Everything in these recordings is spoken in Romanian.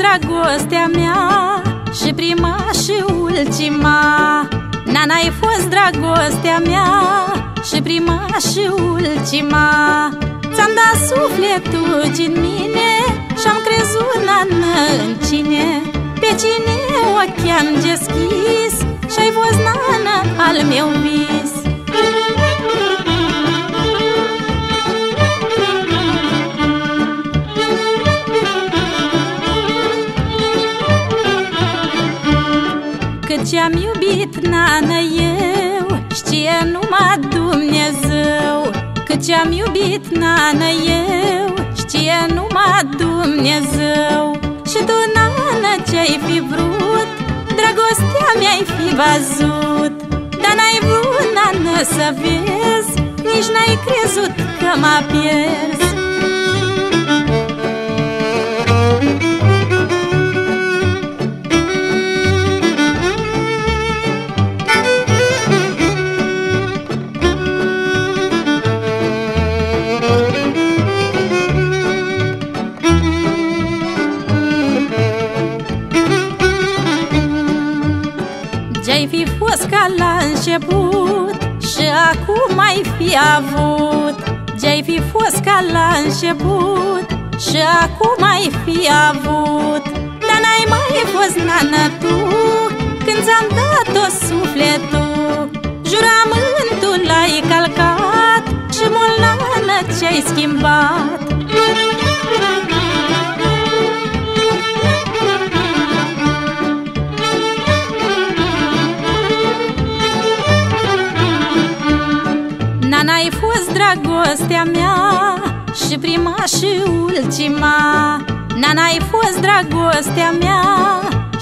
dragostea mea Și prima și ultima. Nana, ai fost dragostea mea Și prima și ultima. Ți-am dat sufletul din mine Și-am crezut, nana, în cine. Pe cine ochi am deschis Și-ai fost, nana, al meu ce-am iubit, nană, eu Știe numai Dumnezeu. Cât ce-am iubit, nană, eu Știe numai Dumnezeu. Și tu, nană, ce-ai fi vrut Dragostea mi-ai fi văzut. Dar n-ai vrut, nană, să vezi Nici n-ai crezut că mă pierzi Ce-ai fi fost ca la început Și acum ai fi avut. Ce-ai fi fost ca la început Și acum ai fi avut. Dar n-ai mai fost nana tu Când ți-am dat tot sufletul. Juramentul l-ai calcat Și mult nană ce-ai schimbat Nana, ai fost dragostea mea Și prima și ultima. Nana, ai fost dragostea mea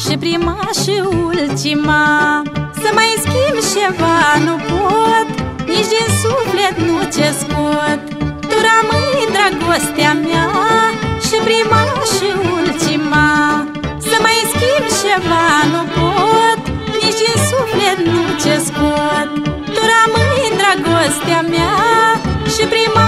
Și prima și ultima. Să mai schimb ceva nu pot Nici din suflet nu ce scot. Tu rămâi dragostea mea dragostea mea. Și prima și ultima